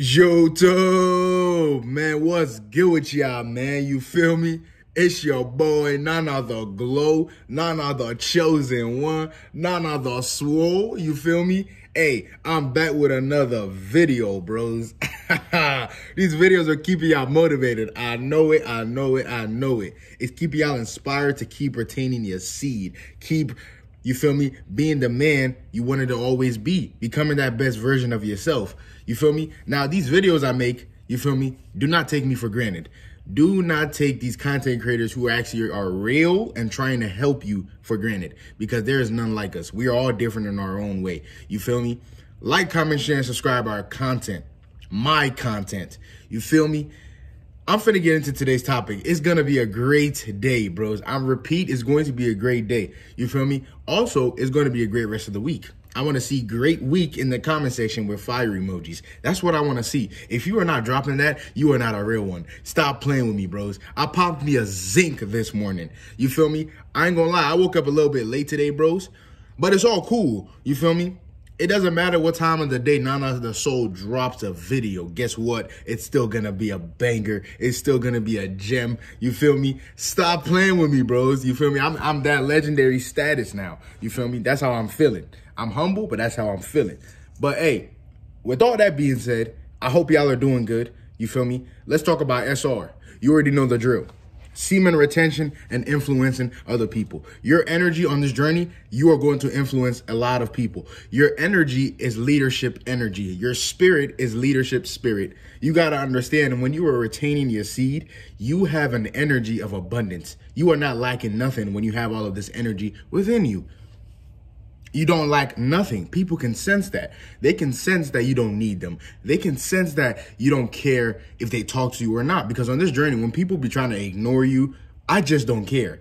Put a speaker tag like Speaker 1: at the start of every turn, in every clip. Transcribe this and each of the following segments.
Speaker 1: Yoto, man, what's good with y'all, man? You feel me? It's your boy, Nana the glow, Nana the chosen one, Nana the swole. You feel me? Hey, I'm back with another video, bros. These videos are keeping y'all motivated. I know it, I know it, I know it. It's keeping y'all inspired to keep retaining your seed. Keep you feel me? Being the man you wanted to always be, becoming that best version of yourself. You feel me? Now, these videos I make, you feel me? Do not take me for granted. Do not take these content creators who actually are real and trying to help you for granted because there is none like us. We are all different in our own way. You feel me? Like, comment, share, and subscribe our content, my content. You feel me? I'm finna get into today's topic. It's gonna be a great day, bros. I repeat, it's going to be a great day. You feel me? Also, it's to be a great rest of the week. I want to see great week in the comment section with fire emojis. That's what I want to see. If you are not dropping that, you are not a real one. Stop playing with me, bros. I popped me a zinc this morning. You feel me? I ain't gonna lie. I woke up a little bit late today, bros. But it's all cool. You feel me? It doesn't matter what time of the day Nana the Soul drops a video. Guess what? It's still gonna be a banger. It's still gonna be a gem. You feel me? Stop playing with me, bros. You feel me? I'm, I'm that legendary status now. You feel me? That's how I'm feeling. I'm humble, but that's how I'm feeling. But hey, with all that being said, I hope y'all are doing good. You feel me? Let's talk about SR. You already know the drill semen retention, and influencing other people. Your energy on this journey, you are going to influence a lot of people. Your energy is leadership energy. Your spirit is leadership spirit. You got to understand when you are retaining your seed, you have an energy of abundance. You are not lacking nothing when you have all of this energy within you you don't lack nothing. People can sense that. They can sense that you don't need them. They can sense that you don't care if they talk to you or not. Because on this journey, when people be trying to ignore you, I just don't care.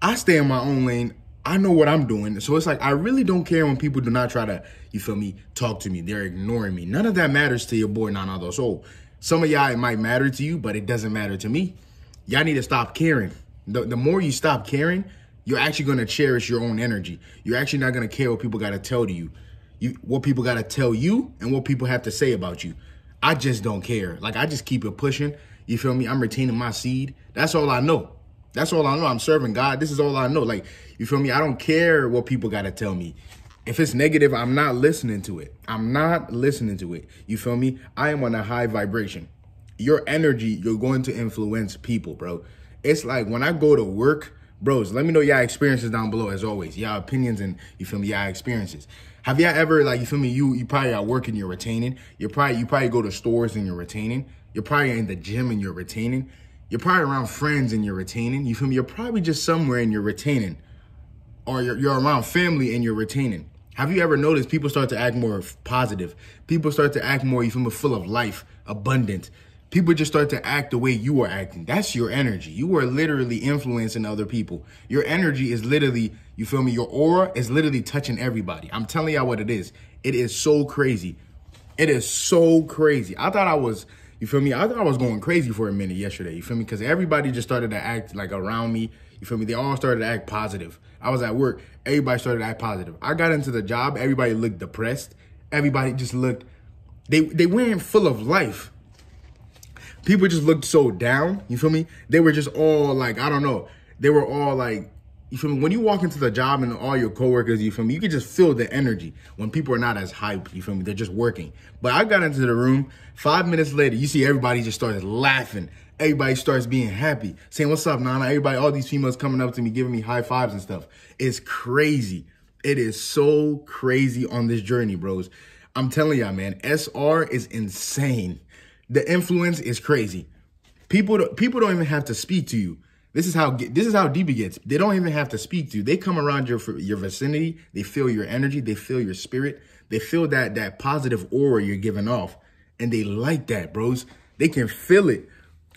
Speaker 1: I stay in my own lane. I know what I'm doing. So it's like, I really don't care when people do not try to, you feel me, talk to me. They're ignoring me. None of that matters to your boy, Nana So some of y'all, it might matter to you, but it doesn't matter to me. Y'all need to stop caring. The, the more you stop caring, you're actually going to cherish your own energy. You're actually not going to care what people got to tell to you. You what people got to tell you and what people have to say about you. I just don't care. Like I just keep it pushing. You feel me? I'm retaining my seed. That's all I know. That's all I know. I'm serving God. This is all I know. Like, you feel me? I don't care what people got to tell me. If it's negative, I'm not listening to it. I'm not listening to it. You feel me? I am on a high vibration. Your energy, you're going to influence people, bro. It's like when I go to work, bros, let me know y'all experiences down below as always. Y'all opinions and you feel me, y'all experiences. Have y'all ever like you feel me? You you probably are working, you're retaining. You're probably you probably go to stores and you're retaining. You're probably in the gym and you're retaining. You're probably around friends and you're retaining. You feel me? You're probably just somewhere and you're retaining. Or you're, you're around family and you're retaining. Have you ever noticed people start to act more positive? People start to act more, you feel me, full of life, abundant people just start to act the way you are acting. That's your energy. You are literally influencing other people. Your energy is literally, you feel me? Your aura is literally touching everybody. I'm telling y'all what it is. It is so crazy. It is so crazy. I thought I was, you feel me? I thought I was going crazy for a minute yesterday. You feel me? Because everybody just started to act like around me. You feel me? They all started to act positive. I was at work. Everybody started to act positive. I got into the job. Everybody looked depressed. Everybody just looked, they, they weren't full of life people just looked so down. You feel me? They were just all like, I don't know. They were all like, you feel me? When you walk into the job and all your coworkers, you feel me? You can just feel the energy when people are not as hyped. You feel me? They're just working. But I got into the room. Five minutes later, you see everybody just started laughing. Everybody starts being happy, saying, "What's up, Nana?" Everybody, all these females coming up to me, giving me high fives and stuff. It's crazy. It is so crazy on this journey, bros. I'm telling y'all, man. SR is insane. The influence is crazy. People don't, people don't even have to speak to you. This is how this is how deep it gets. They don't even have to speak to you. They come around your your vicinity. They feel your energy. They feel your spirit. They feel that that positive aura you're giving off, and they like that, bros. They can feel it.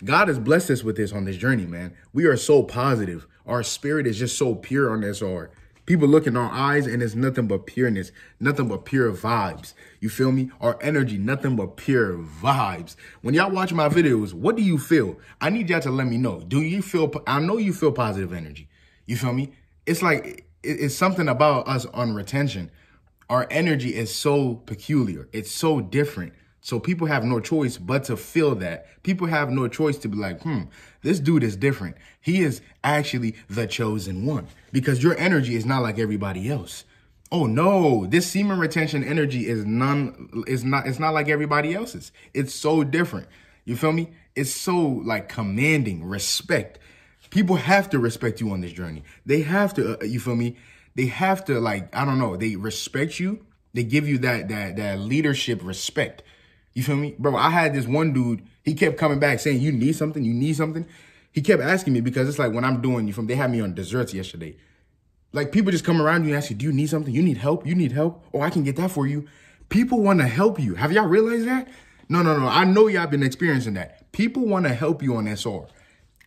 Speaker 1: God has blessed us with this on this journey, man. We are so positive. Our spirit is just so pure on this art. People look in our eyes and it's nothing but pureness, nothing but pure vibes. You feel me? Our energy, nothing but pure vibes. When y'all watch my videos, what do you feel? I need y'all to let me know. Do you feel, I know you feel positive energy. You feel me? It's like, it's something about us on retention. Our energy is so peculiar. It's so different. So people have no choice but to feel that. People have no choice to be like, hmm, this dude is different. He is actually the chosen one because your energy is not like everybody else. Oh no, this semen retention energy is none is not it's not like everybody else's. It's so different. You feel me? It's so like commanding, respect. People have to respect you on this journey. They have to uh, you feel me? They have to like I don't know, they respect you. They give you that that that leadership respect. You feel me? Bro, I had this one dude, he kept coming back saying, you need something, you need something. He kept asking me because it's like when I'm doing, you from, they had me on desserts yesterday. Like people just come around you and ask you, do you need something? You need help? You need help? Oh, I can get that for you. People want to help you. Have y'all realized that? No, no, no. I know y'all been experiencing that. People want to help you on SR.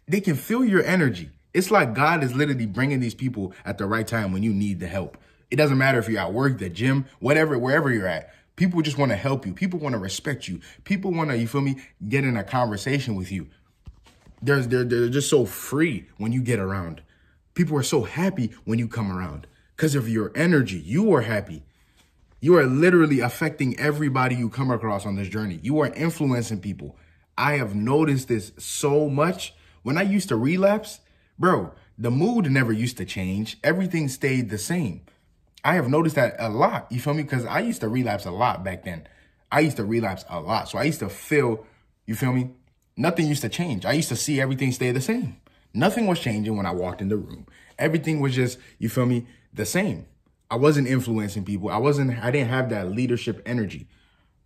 Speaker 1: They can feel your energy. It's like God is literally bringing these people at the right time when you need the help. It doesn't matter if you're at work, the gym, whatever, wherever you're at. People just want to help you. People want to respect you. People want to, you feel me, get in a conversation with you. There's they're, they're just so free when you get around. People are so happy when you come around because of your energy. You are happy. You are literally affecting everybody you come across on this journey. You are influencing people. I have noticed this so much. When I used to relapse, bro, the mood never used to change. Everything stayed the same. I have noticed that a lot. You feel me? Because I used to relapse a lot back then. I used to relapse a lot. So I used to feel, you feel me? Nothing used to change. I used to see everything stay the same. Nothing was changing when I walked in the room. Everything was just, you feel me, the same. I wasn't influencing people. I wasn't, I didn't have that leadership energy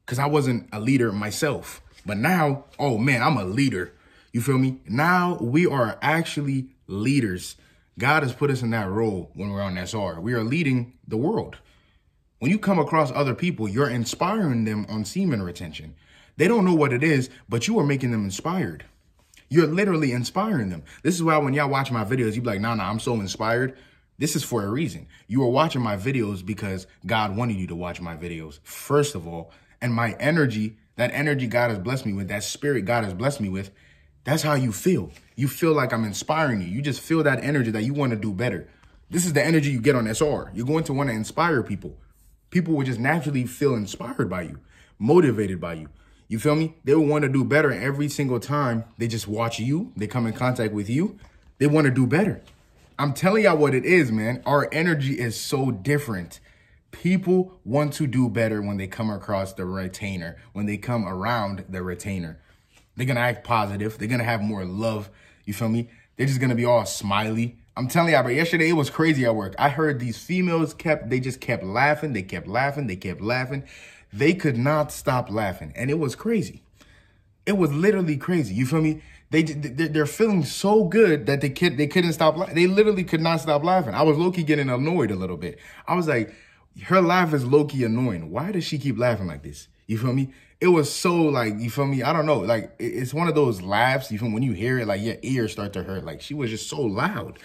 Speaker 1: because I wasn't a leader myself. But now, oh man, I'm a leader. You feel me? Now we are actually leaders. God has put us in that role when we're on SR. We are leading the world. When you come across other people, you're inspiring them on semen retention. They don't know what it is, but you are making them inspired. You're literally inspiring them. This is why when y'all watch my videos, you be like, nah, nah, I'm so inspired. This is for a reason. You are watching my videos because God wanted you to watch my videos, first of all. And my energy, that energy God has blessed me with, that spirit God has blessed me with, that's how you feel. You feel like I'm inspiring you. You just feel that energy that you want to do better. This is the energy you get on SR. You're going to want to inspire people. People will just naturally feel inspired by you, motivated by you. You feel me? They will want to do better every single time they just watch you. They come in contact with you. They want to do better. I'm telling y'all what it is, man. Our energy is so different. People want to do better when they come across the retainer, when they come around the retainer. They're going to act positive. They're going to have more love. You feel me? They're just going to be all smiley. I'm telling y'all, but yesterday it was crazy at work. I heard these females kept, they just kept laughing. They kept laughing. They kept laughing. They could not stop laughing. And it was crazy. It was literally crazy. You feel me? They, they're feeling so good that they, could, they couldn't stop. They literally could not stop laughing. I was low-key getting annoyed a little bit. I was like, her laugh is low-key annoying. Why does she keep laughing like this? You feel me? It was so like, you feel me? I don't know. Like, it's one of those laughs, even when you hear it, like your ears start to hurt. Like, she was just so loud.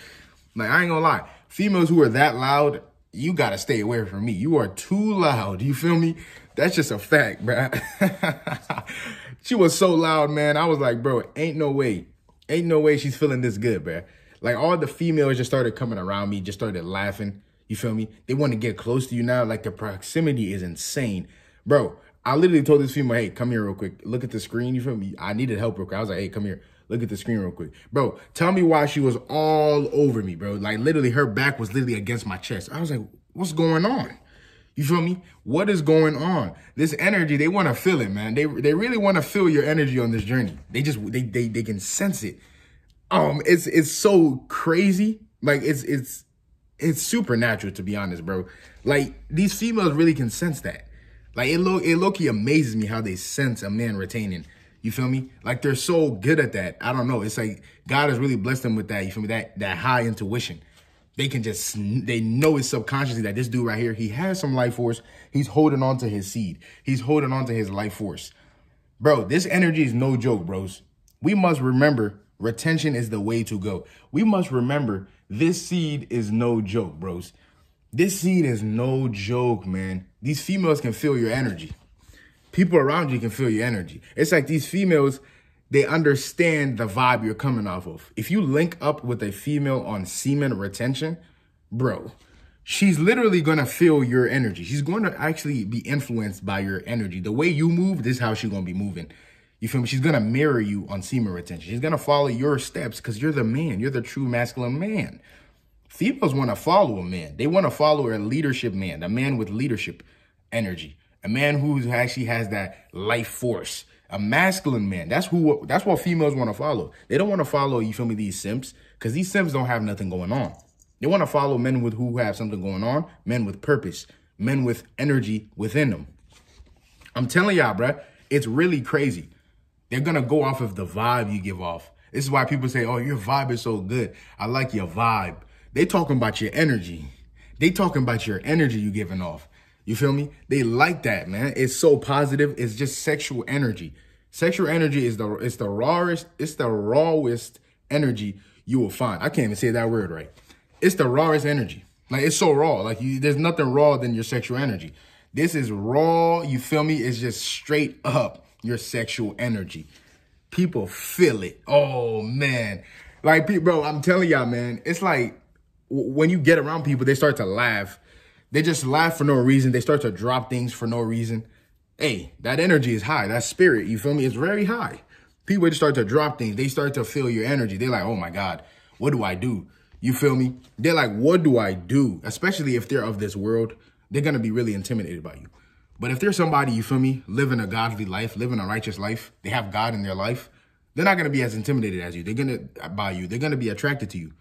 Speaker 1: Like, I ain't gonna lie. Females who are that loud, you gotta stay away from me. You are too loud. You feel me? That's just a fact, bro. she was so loud, man. I was like, bro, ain't no way. Ain't no way she's feeling this good, bro. Like, all the females just started coming around me, just started laughing. You feel me? They want to get close to you now. Like, the proximity is insane. Bro, I literally told this female, hey, come here real quick. Look at the screen. You feel me? I needed help real quick. I was like, hey, come here. Look at the screen real quick. Bro, tell me why she was all over me, bro. Like literally her back was literally against my chest. I was like, what's going on? You feel me? What is going on? This energy, they want to feel it, man. They they really want to feel your energy on this journey. They just they they they can sense it. Um, it's it's so crazy. Like it's it's it's supernatural to be honest, bro. Like these females really can sense that. Like it look it low-key amazes me how they sense a man retaining. You feel me? Like they're so good at that. I don't know. It's like God has really blessed them with that. You feel me? That that high intuition. They can just they know it subconsciously that this dude right here, he has some life force. He's holding on to his seed. He's holding on to his life force. Bro, this energy is no joke, bros. We must remember retention is the way to go. We must remember this seed is no joke, bros. This scene is no joke, man. These females can feel your energy. People around you can feel your energy. It's like these females, they understand the vibe you're coming off of. If you link up with a female on semen retention, bro, she's literally going to feel your energy. She's going to actually be influenced by your energy. The way you move, this is how she's going to be moving. You feel me? She's going to mirror you on semen retention. She's going to follow your steps because you're the man. You're the true masculine man. Females want to follow a man. They want to follow a leadership man, a man with leadership energy, a man who actually has that life force, a masculine man. That's who. That's what females want to follow. They don't want to follow. You feel me? These simps, because these simps don't have nothing going on. They want to follow men with who have something going on, men with purpose, men with energy within them. I'm telling y'all, bruh, it's really crazy. They're gonna go off of the vibe you give off. This is why people say, "Oh, your vibe is so good. I like your vibe." They talking about your energy. They talking about your energy you giving off. You feel me? They like that, man. It's so positive. It's just sexual energy. Sexual energy is the it's the rawest, it's the rawest energy you will find. I can't even say that word right. It's the rawest energy. Like it's so raw. Like you, there's nothing raw than your sexual energy. This is raw. You feel me? It's just straight up your sexual energy. People feel it. Oh man, like bro, I'm telling y'all, man. It's like when you get around people, they start to laugh they just laugh for no reason. They start to drop things for no reason. Hey, that energy is high. That spirit, you feel me? It's very high. People just start to drop things. They start to feel your energy. They're like, oh my God, what do I do? You feel me? They're like, what do I do? Especially if they're of this world, they're going to be really intimidated by you. But if there's somebody, you feel me, living a godly life, living a righteous life, they have God in their life, they're not going to be as intimidated as you. They're going to, by you, they're going to be attracted to you.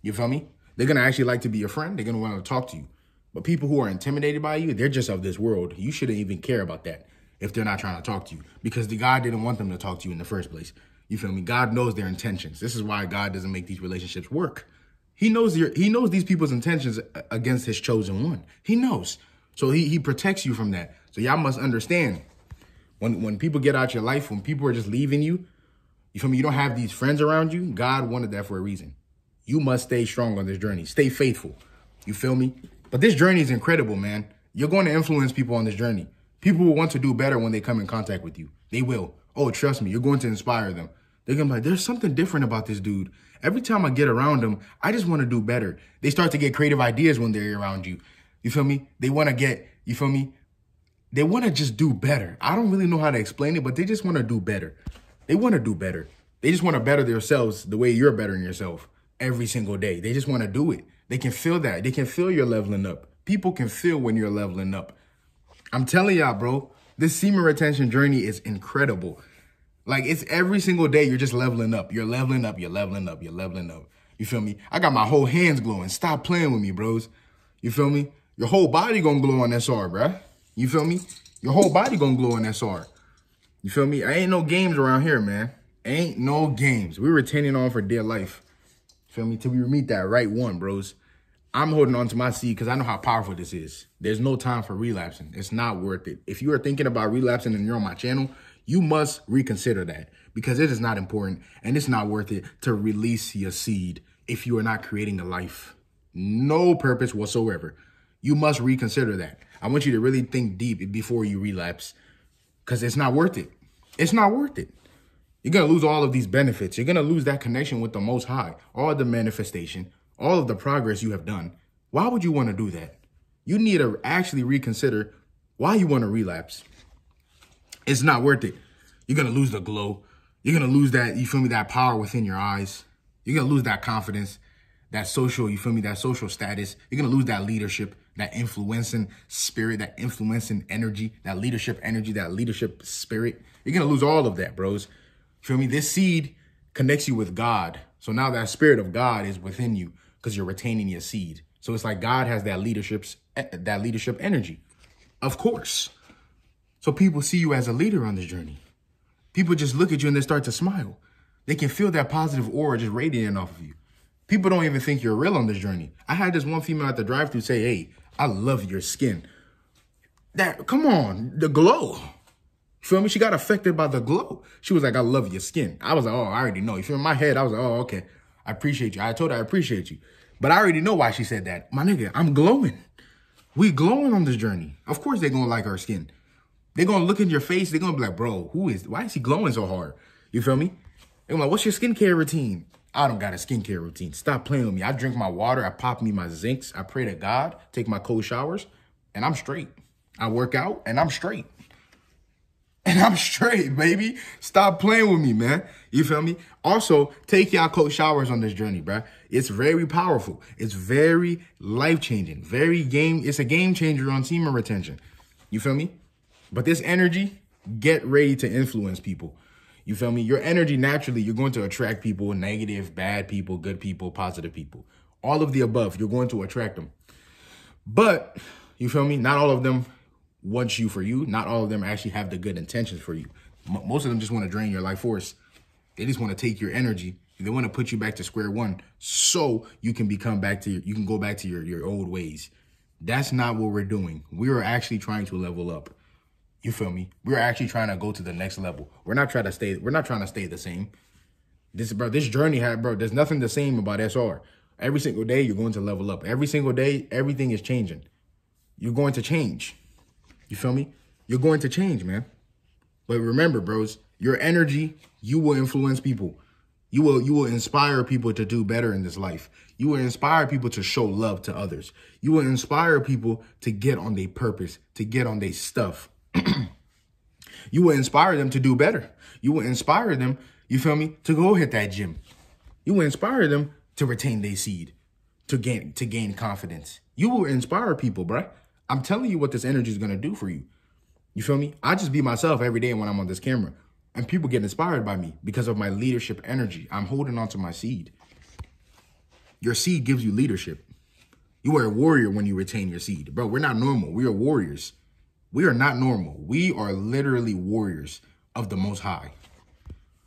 Speaker 1: You feel me? They're going to actually like to be your friend. They're going to want to talk to you. But people who are intimidated by you, they're just of this world. You shouldn't even care about that if they're not trying to talk to you because the God didn't want them to talk to you in the first place. You feel me? God knows their intentions. This is why God doesn't make these relationships work. He knows your he knows these people's intentions against his chosen one. He knows. So he he protects you from that. So y'all must understand when when people get out your life, when people are just leaving you, you feel me? You don't have these friends around you. God wanted that for a reason. You must stay strong on this journey. Stay faithful. You feel me? But this journey is incredible, man. You're going to influence people on this journey. People will want to do better when they come in contact with you. They will. Oh, trust me, you're going to inspire them. They're going to be like, there's something different about this dude. Every time I get around him, I just want to do better. They start to get creative ideas when they're around you. You feel me? They want to get, you feel me? They want to just do better. I don't really know how to explain it, but they just want to do better. They want to do better. They just want to better themselves the way you're bettering yourself every single day. They just want to do it. They can feel that. They can feel you're leveling up. People can feel when you're leveling up. I'm telling y'all, bro, this semen retention journey is incredible. Like it's every single day you're just leveling up. You're leveling up. You're leveling up. You're leveling up. You feel me? I got my whole hands glowing. Stop playing with me, bros. You feel me? Your whole body gonna glow on SR, bruh. You feel me? Your whole body gonna glow on SR. You feel me? I ain't no games around here, man. Ain't no games. We're retaining on for dear life. Feel me? Till we meet that right one, bros. I'm holding on to my seed because I know how powerful this is. There's no time for relapsing. It's not worth it. If you are thinking about relapsing and you're on my channel, you must reconsider that because it is not important and it's not worth it to release your seed if you are not creating a life. No purpose whatsoever. You must reconsider that. I want you to really think deep before you relapse because it's not worth it. It's not worth it. You're going to lose all of these benefits. You're going to lose that connection with the Most High, all the manifestation, all of the progress you have done, why would you want to do that? You need to actually reconsider why you want to relapse. It's not worth it. You're going to lose the glow. You're going to lose that, you feel me, that power within your eyes. You're going to lose that confidence, that social, you feel me, that social status. You're going to lose that leadership, that influencing spirit, that influencing energy, that leadership energy, that leadership spirit. You're going to lose all of that, bros. Feel me? This seed connects you with God. So now that spirit of God is within you because you're retaining your seed. So it's like God has that leadership's eh, that leadership energy. Of course. So people see you as a leader on this journey. People just look at you and they start to smile. They can feel that positive aura just radiating off of you. People don't even think you're real on this journey. I had this one female at the drive-thru say, "Hey, I love your skin." That come on, the glow. Feel me? She got affected by the glow. She was like, "I love your skin." I was like, "Oh, I already know." You feel me? My head, I was like, "Oh, okay." I appreciate you. I told her I appreciate you. But I already know why she said that. My nigga, I'm glowing. We glowing on this journey. Of course they're gonna like our skin. They're gonna look in your face. They're gonna be like, bro, who is, why is he glowing so hard? You feel me? They're like, what's your skincare routine? I don't got a skincare routine. Stop playing with me. I drink my water. I pop me my zincs. I pray to God, take my cold showers, and I'm straight. I work out and I'm straight. And I'm straight, baby. Stop playing with me, man. You feel me? Also, take y'all cold showers on this journey, bruh. It's very powerful. It's very life-changing. Very game. It's a game changer on semen retention. You feel me? But this energy, get ready to influence people. You feel me? Your energy naturally, you're going to attract people, negative, bad people, good people, positive people. All of the above, you're going to attract them. But, you feel me? Not all of them want you for you. Not all of them actually have the good intentions for you. M most of them just want to drain your life force. They just want to take your energy. They want to put you back to square one so you can become back to your, you can go back to your, your old ways. That's not what we're doing. We are actually trying to level up. You feel me? We're actually trying to go to the next level. We're not trying to stay, we're not trying to stay the same. This, bro, this journey had, bro, there's nothing the same about SR. Every single day, you're going to level up. Every single day, everything is changing. You're going to change. You feel me? You're going to change, man. But remember, bros, your energy, you will influence people. You will you will inspire people to do better in this life. You will inspire people to show love to others. You will inspire people to get on their purpose, to get on their stuff. you will inspire them to do better. You will inspire them, you feel me, to go hit that gym. You will inspire them to retain their seed, to gain to gain confidence. You will inspire people, bruh. I'm telling you what this energy is gonna do for you. You feel me? I just be myself every day when I'm on this camera. And people get inspired by me because of my leadership energy. I'm holding on to my seed. Your seed gives you leadership. You are a warrior when you retain your seed. Bro, we're not normal. We are warriors. We are not normal. We are literally warriors of the Most High.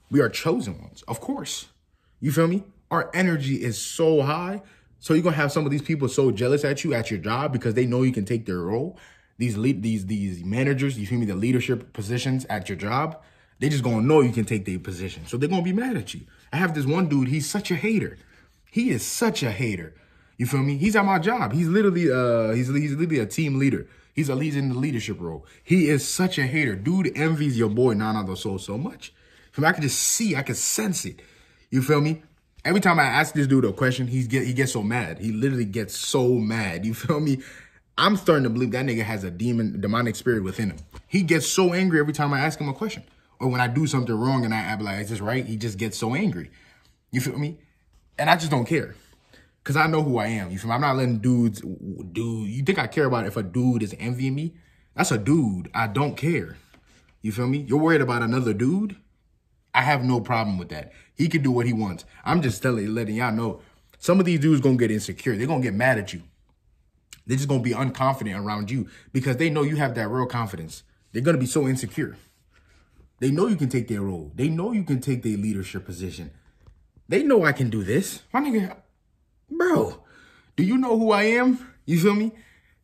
Speaker 1: We are chosen ones, of course. You feel me? Our energy is so high. So you're gonna have some of these people so jealous at you at your job because they know you can take their role. These lead, these these managers, you feel me? The leadership positions at your job, they just gonna know you can take their position. So they're gonna be mad at you. I have this one dude. He's such a hater. He is such a hater. You feel me? He's at my job. He's literally uh he's he's literally a team leader. He's a leads in the leadership role. He is such a hater. Dude envies your boy Nana the Soul so much. I can just see, I can sense it. You feel me? Every time I ask this dude a question, he's get he gets so mad. He literally gets so mad. You feel me? I'm starting to believe that nigga has a demon, demonic spirit within him. He gets so angry every time I ask him a question. Or when I do something wrong and I, be like, is this right? He just gets so angry. You feel me? And I just don't care. Cause I know who I am. You feel me? I'm not letting dudes, dude, you think I care about if a dude is envying me? That's a dude. I don't care. You feel me? You're worried about another dude? I have no problem with that. He can do what he wants. I'm just telling, letting y'all know, some of these dudes gonna get insecure. They're gonna get mad at you. They're just gonna be unconfident around you because they know you have that real confidence. They're gonna be so insecure. They know you can take their role. They know you can take their leadership position. They know I can do this. My nigga, bro, do you know who I am? You feel me?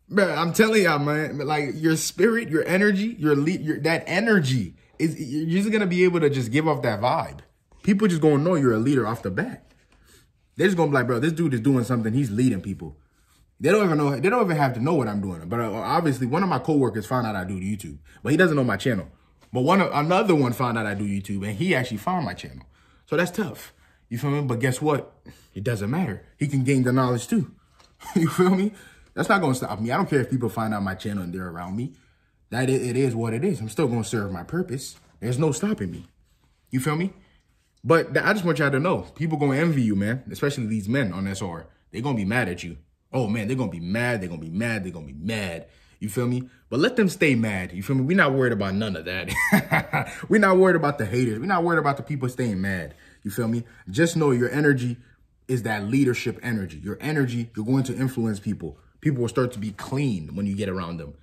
Speaker 1: Bro, I'm telling y'all, man, like your spirit, your energy, your lead, your that energy is you're just gonna be able to just give off that vibe. People just gonna know you're a leader off the bat. They're just gonna be like, bro, this dude is doing something. He's leading people. They don't even know. They don't even have to know what I'm doing. But uh, obviously, one of my coworkers found out I do YouTube, but he doesn't know my channel. But one another one found out I do YouTube, and he actually found my channel. So that's tough. You feel me? But guess what? It doesn't matter. He can gain the knowledge too. you feel me? That's not gonna stop me. I don't care if people find out my channel and they're around me. That it, it is what it is. I'm still gonna serve my purpose. There's no stopping me. You feel me? But I just want y'all to know, people gonna envy you, man. Especially these men on SR. They're gonna be mad at you. Oh man, they're gonna be mad. They're gonna be mad. They're gonna be mad. You feel me? But let them stay mad. You feel me? We're not worried about none of that. We're not worried about the haters. We're not worried about the people staying mad. You feel me? Just know your energy is that leadership energy. Your energy, you're going to influence people. People will start to be clean when you get around them.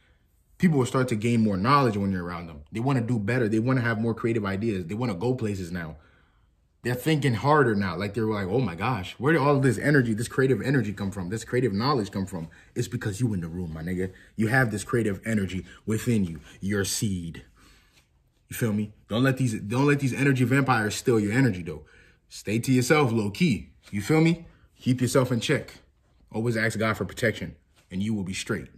Speaker 1: People will start to gain more knowledge when you're around them. They want to do better. They want to have more creative ideas. They want to go places now they're thinking harder now. Like they're like, oh my gosh, where did all this energy, this creative energy come from? This creative knowledge come from? It's because you in the room, my nigga. You have this creative energy within you, your seed. You feel me? Don't let these don't let these energy vampires steal your energy though. Stay to yourself, low key. You feel me? Keep yourself in check. Always ask God for protection, and you will be straight.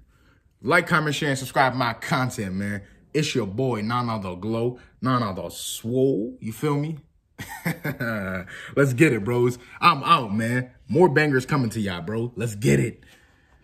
Speaker 1: Like, comment, share, and subscribe my content, man. It's your boy, Nana the Glow, Nana the Swole. You feel me? Let's get it, bros. I'm out, man. More bangers coming to y'all, bro. Let's get it.